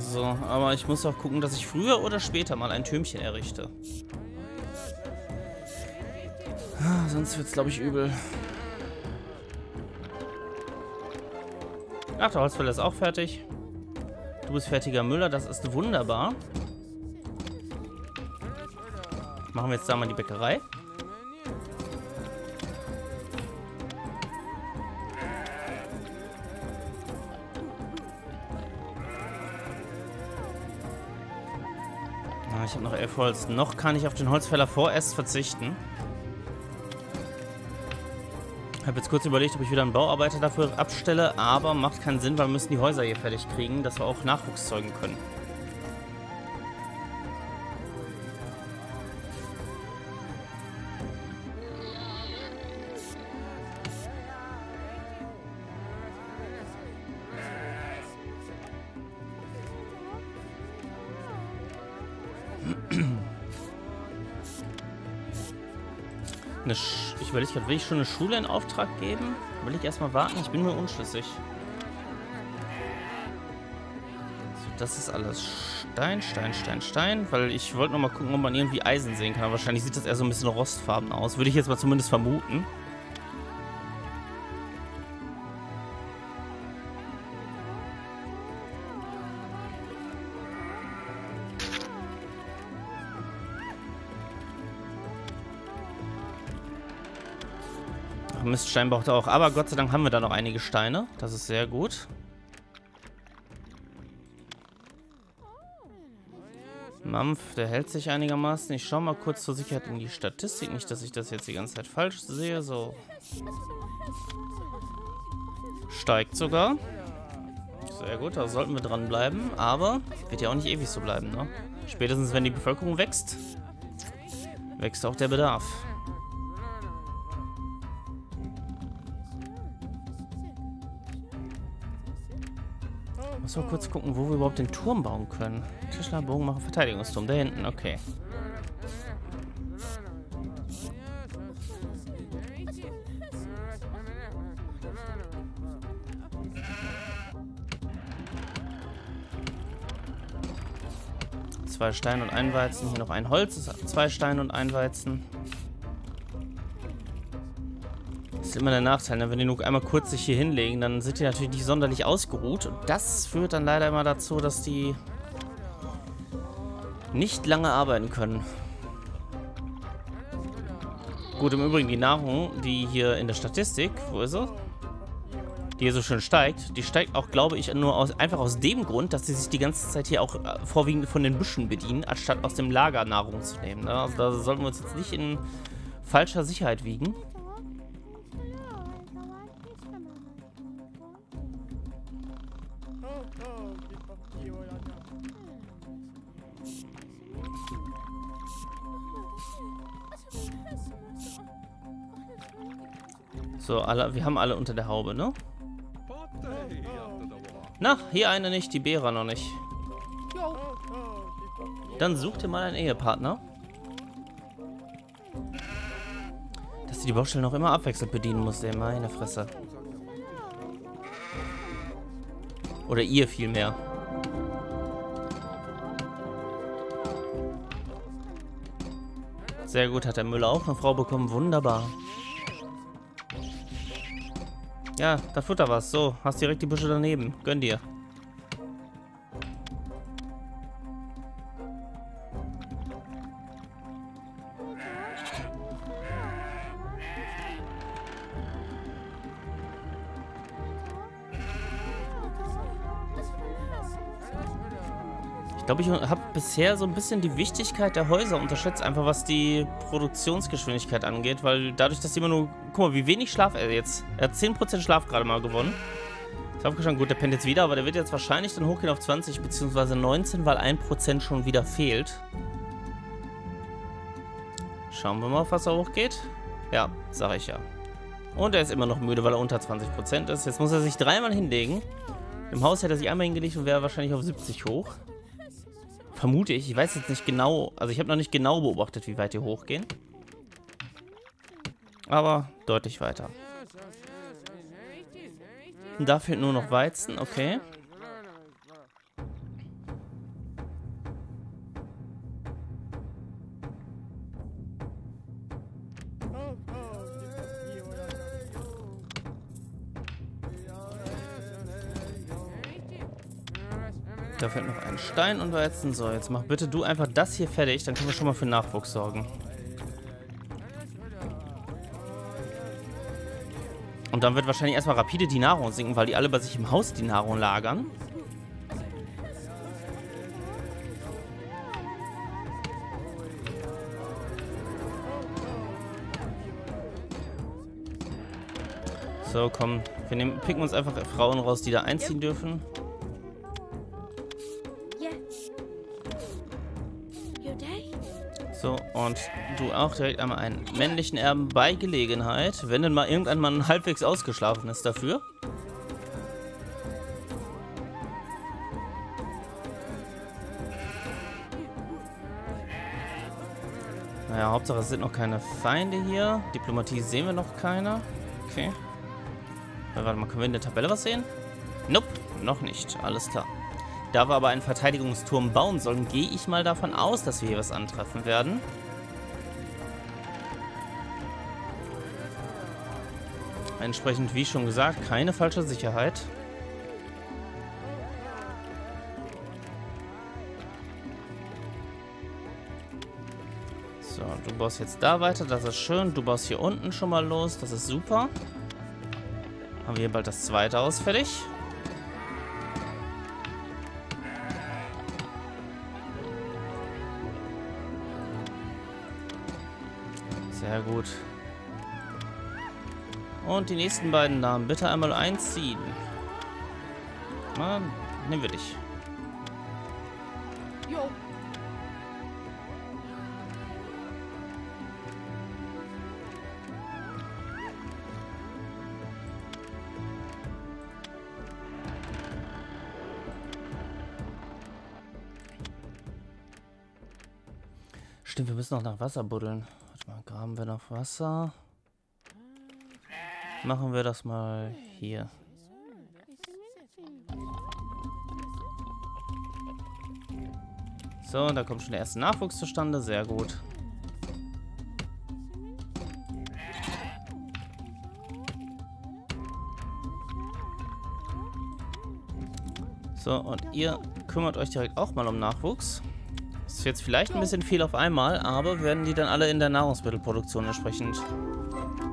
So, aber ich muss auch gucken, dass ich früher oder später mal ein Türmchen errichte. Ah, sonst wird es, glaube ich, übel. Ach, der Holzfäller ist auch fertig. Du bist fertiger Müller, das ist wunderbar. Machen wir jetzt da mal die Bäckerei. Ich habe noch elf Holz. Noch kann ich auf den Holzfäller vorerst verzichten. Ich habe jetzt kurz überlegt, ob ich wieder einen Bauarbeiter dafür abstelle, aber macht keinen Sinn, weil wir müssen die Häuser hier fertig kriegen, dass wir auch Nachwuchs zeugen können. Ich überlege gerade, will ich schon eine Schule in Auftrag geben? Will ich erstmal warten? Ich bin mir unschlüssig. So, das ist alles Stein, Stein, Stein, Stein. Weil ich wollte noch mal gucken, ob man irgendwie Eisen sehen kann. Aber wahrscheinlich sieht das eher so ein bisschen rostfarben aus. Würde ich jetzt mal zumindest vermuten. Mist, Stein braucht er auch. Aber Gott sei Dank haben wir da noch einige Steine. Das ist sehr gut. Mampf, der hält sich einigermaßen. Ich schaue mal kurz zur Sicherheit in die Statistik. Nicht, dass ich das jetzt die ganze Zeit falsch sehe. So. Steigt sogar. Sehr gut, da sollten wir dranbleiben. Aber wird ja auch nicht ewig so bleiben, ne? Spätestens, wenn die Bevölkerung wächst, wächst auch der Bedarf. Muss mal kurz gucken, wo wir überhaupt den Turm bauen können. Tischler, Bogenmacher, Verteidigungsturm. Da hinten, okay. Zwei Steine und ein Weizen. Hier noch ein Holz. Zwei Steine und ein Weizen. Ist immer der Nachteil, ne? wenn die nur einmal kurz sich hier hinlegen, dann sind die natürlich nicht sonderlich ausgeruht. Und das führt dann leider immer dazu, dass die nicht lange arbeiten können. Gut, im Übrigen die Nahrung, die hier in der Statistik, wo ist sie? Die hier so schön steigt, die steigt auch, glaube ich, nur aus, einfach aus dem Grund, dass sie sich die ganze Zeit hier auch äh, vorwiegend von den Büschen bedienen, anstatt aus dem Lager Nahrung zu nehmen. Ne? Also da sollten wir uns jetzt nicht in falscher Sicherheit wiegen. So, alle, wir haben alle unter der Haube, ne? Na, hier eine nicht, die Bera noch nicht. Dann such dir mal einen Ehepartner. Dass du die Baustelle noch immer abwechselnd bedienen musst, ey, meine Fresse. Oder ihr vielmehr. Sehr gut, hat der Müller auch eine Frau bekommen. Wunderbar. Ja, da futter was. So, hast direkt die Büsche daneben. Gönn dir. Ich glaube, ich habe bisher so ein bisschen die Wichtigkeit der Häuser unterschätzt, einfach was die Produktionsgeschwindigkeit angeht, weil dadurch, dass die immer nur... Guck mal, wie wenig Schlaf er jetzt... Er hat 10% Schlaf gerade mal gewonnen. Ich habe schon, gut, der pennt jetzt wieder, aber der wird jetzt wahrscheinlich dann hochgehen auf 20 bzw. 19, weil 1% schon wieder fehlt. Schauen wir mal, was er hochgeht. Ja, sage ich ja. Und er ist immer noch müde, weil er unter 20% ist. Jetzt muss er sich dreimal hinlegen. Im Haus hätte er sich einmal hingelegt und wäre wahrscheinlich auf 70 hoch. Vermute ich. Ich weiß jetzt nicht genau. Also ich habe noch nicht genau beobachtet, wie weit die hochgehen. Aber deutlich weiter. Da fehlt nur noch Weizen. Okay. Da fehlt noch ein Stein und Weizen. So, jetzt mach bitte du einfach das hier fertig. Dann können wir schon mal für Nachwuchs sorgen. Und dann wird wahrscheinlich erstmal rapide die Nahrung sinken, weil die alle bei sich im Haus die Nahrung lagern. So, komm. Wir nehmen, picken uns einfach Frauen raus, die da einziehen dürfen. So, und du auch direkt einmal einen männlichen Erben bei Gelegenheit, wenn denn mal irgendein Mann halbwegs ausgeschlafen ist dafür. Naja, Hauptsache es sind noch keine Feinde hier. Diplomatie sehen wir noch keine. Okay. Warte mal, können wir in der Tabelle was sehen? Nope, noch nicht. Alles klar. Da wir aber einen Verteidigungsturm bauen sollen, gehe ich mal davon aus, dass wir hier was antreffen werden. Entsprechend, wie schon gesagt, keine falsche Sicherheit. So, du baust jetzt da weiter, das ist schön. Du baust hier unten schon mal los, das ist super. Haben wir hier bald das zweite Haus fertig. Sehr gut. Und die nächsten beiden Namen bitte einmal einziehen. Na, nehmen wir dich. Jo. Stimmt, wir müssen noch nach Wasser buddeln. Graben wir noch Wasser? Machen wir das mal hier. So, da kommt schon der erste Nachwuchs zustande. Sehr gut. So, und ihr kümmert euch direkt auch mal um Nachwuchs. Ist jetzt vielleicht ein bisschen viel auf einmal, aber werden die dann alle in der Nahrungsmittelproduktion entsprechend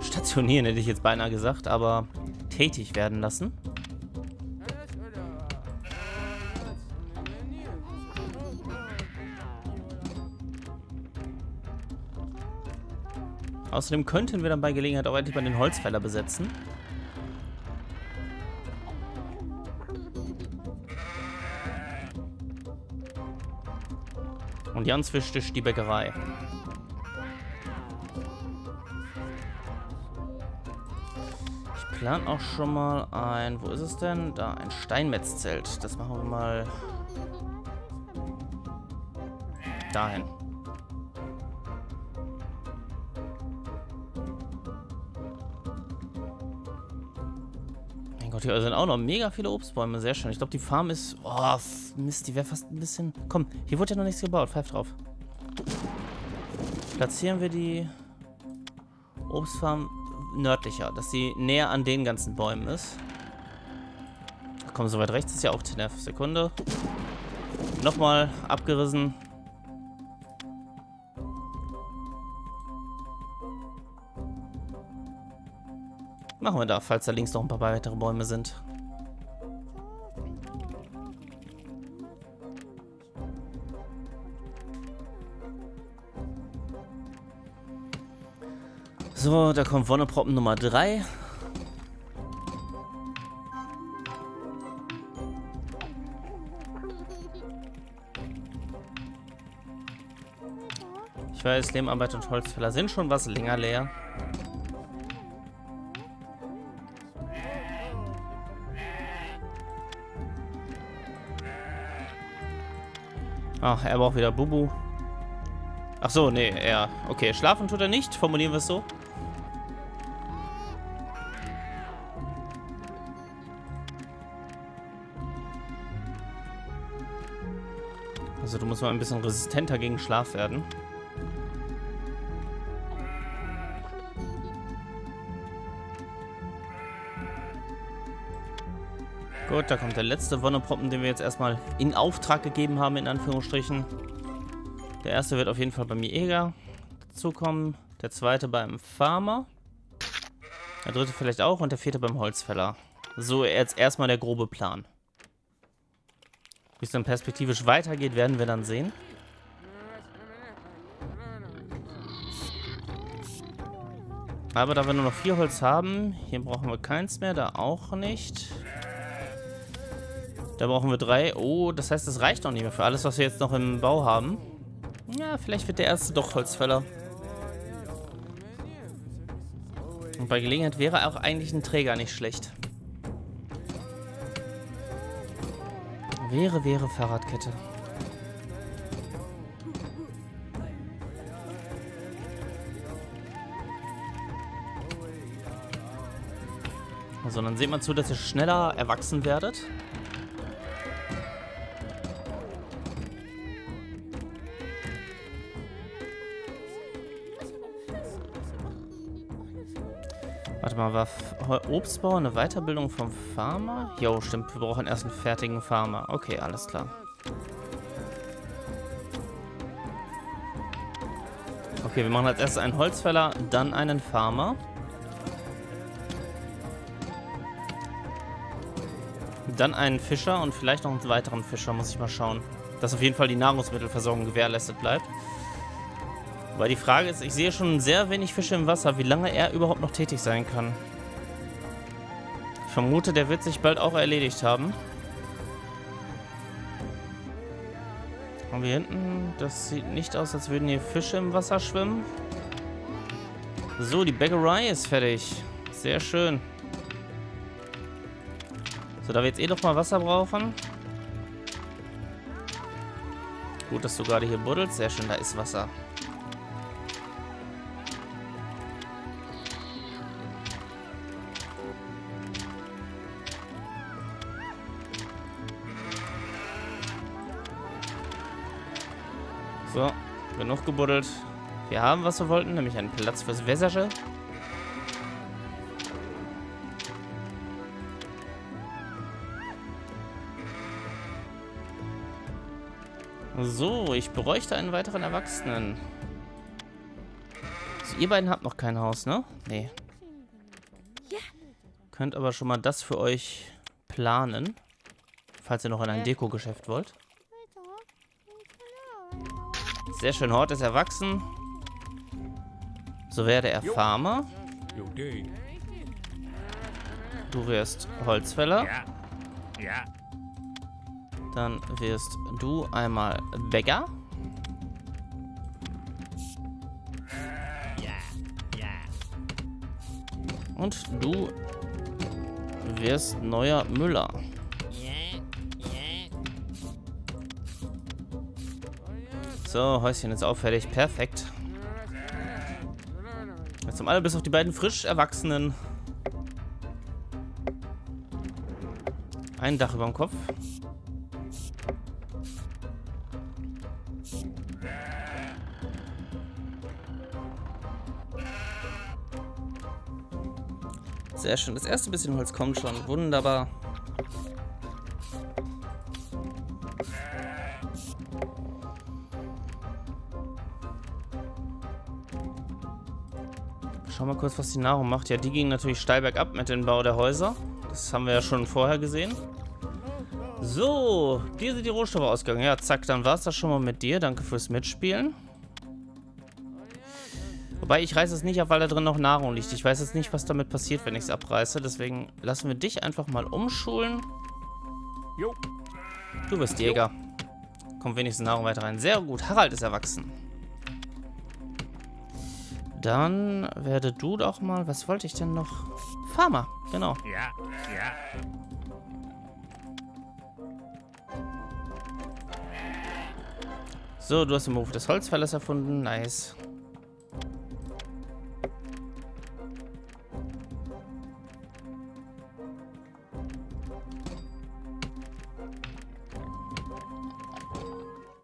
stationieren, hätte ich jetzt beinahe gesagt, aber tätig werden lassen. Außerdem könnten wir dann bei Gelegenheit auch endlich mal den Holzfäller besetzen. Und Jans Fischtisch die Bäckerei. Ich plan auch schon mal ein... Wo ist es denn? Da, ein Steinmetzzelt. Das machen wir mal... Dahin. Gott, hier sind auch noch mega viele Obstbäume. Sehr schön. Ich glaube, die Farm ist... Oh, Mist, die wäre fast ein bisschen... Komm, hier wurde ja noch nichts gebaut. Pfeif drauf. Platzieren wir die Obstfarm nördlicher, dass sie näher an den ganzen Bäumen ist. Komm, so weit rechts ist ja auch Tenef. Sekunde. Nochmal abgerissen. Machen wir da, falls da links noch ein paar weitere Bäume sind. So, da kommt Wonneproppen Nummer 3. Ich weiß, Lehmarbeit und Holzfäller sind schon was länger leer. Ach, er braucht wieder Bubu. Ach so, nee, er. Okay, schlafen tut er nicht. Formulieren wir es so. Also du musst mal ein bisschen resistenter gegen Schlaf werden. Gut, da kommt der letzte Wonneproppen, den wir jetzt erstmal in Auftrag gegeben haben, in Anführungsstrichen. Der erste wird auf jeden Fall beim Jäger dazukommen. Der zweite beim Farmer. Der dritte vielleicht auch und der vierte beim Holzfäller. So jetzt erstmal der grobe Plan. Wie es dann perspektivisch weitergeht, werden wir dann sehen. Aber da wir nur noch vier Holz haben, hier brauchen wir keins mehr, da auch nicht. Da brauchen wir drei. Oh, das heißt, das reicht noch nicht mehr für alles, was wir jetzt noch im Bau haben. Ja, vielleicht wird der erste doch Holzfäller. Und bei Gelegenheit wäre auch eigentlich ein Träger nicht schlecht. Wäre, wäre Fahrradkette. Also dann seht mal zu, dass ihr schneller erwachsen werdet. Warte mal, war Obstbau eine Weiterbildung vom Farmer? Jo, stimmt, wir brauchen erst einen fertigen Farmer. Okay, alles klar. Okay, wir machen als erstes einen Holzfäller, dann einen Farmer. Dann einen Fischer und vielleicht noch einen weiteren Fischer, muss ich mal schauen. Dass auf jeden Fall die Nahrungsmittelversorgung gewährleistet bleibt. Weil die Frage ist, ich sehe schon sehr wenig Fische im Wasser, wie lange er überhaupt noch tätig sein kann. Ich vermute, der wird sich bald auch erledigt haben. Haben wir hinten, das sieht nicht aus, als würden hier Fische im Wasser schwimmen. So, die Bäckerei ist fertig. Sehr schön. So, da wir jetzt eh noch mal Wasser brauchen. Gut, dass du gerade hier buddelst. Sehr schön, da ist Wasser. Genug gebuddelt. Wir haben, was wir wollten, nämlich einen Platz fürs Wässersche. So, ich bräuchte einen weiteren Erwachsenen. Also, ihr beiden habt noch kein Haus, ne? Nee. Könnt aber schon mal das für euch planen. Falls ihr noch in ein Deko-Geschäft wollt. Sehr schön, Hort ist erwachsen. So werde er Farmer. Du wirst Holzfäller. Dann wirst du einmal Bäcker. Und du wirst neuer Müller. So, Häuschen ist auch fertig. Perfekt. Jetzt haben alle bis auf die beiden frisch Erwachsenen ein Dach über dem Kopf. Sehr schön. Das erste bisschen Holz kommt schon. Wunderbar. Schau mal kurz, was die Nahrung macht. Ja, die ging natürlich steil bergab mit dem Bau der Häuser. Das haben wir ja schon vorher gesehen. So, hier sind die Rohstoffe ausgegangen. Ja, zack, dann war es das schon mal mit dir. Danke fürs Mitspielen. Wobei, ich reiße es nicht ab, weil da drin noch Nahrung liegt. Ich weiß jetzt nicht, was damit passiert, wenn ich es abreiße. Deswegen lassen wir dich einfach mal umschulen. Du bist Jäger. Kommt wenigstens Nahrung weiter rein. Sehr gut. Harald ist erwachsen. Dann werde du doch mal... Was wollte ich denn noch? Farmer, genau. Ja, ja. So, du hast den Beruf des Holzfällers erfunden. Nice.